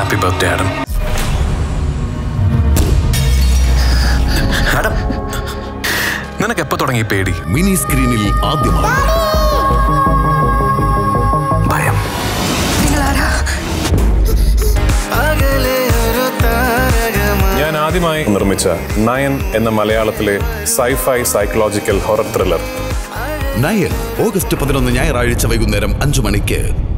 Happy birthday Adam Adam നിനക്ക് എപ്പോ തുടങ്ങി പേടി? മിനി സ്ക്രീനിൽ ആദ്യമായി. ഭയം. ഞാൻ ആദ്യമായി നിർമ്മിച്ച നയൻ എന്ന മലയാളത്തിലെ sci-fi psychological horror thriller. Nine August പതിനൊന്ന് ഞായറാഴ്ച വൈകുന്നേരം അഞ്ചു മണിക്ക്.